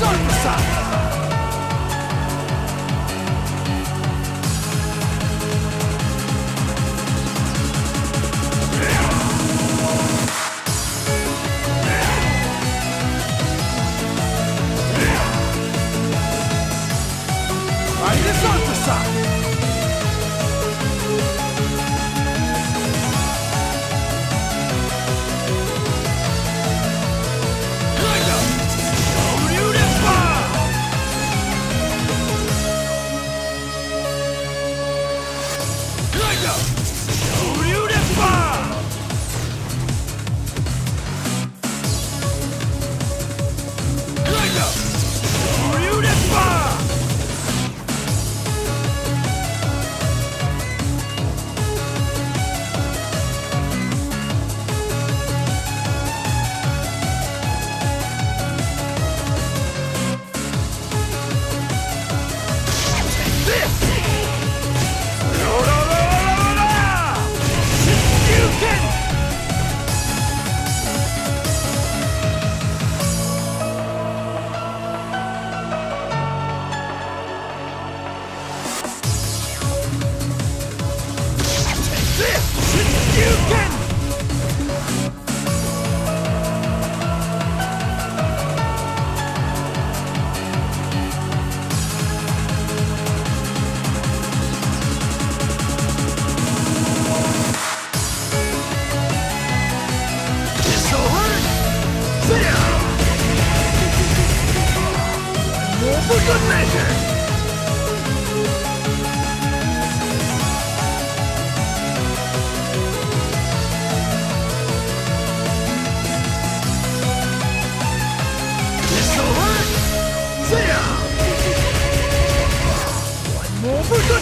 for good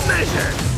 measure!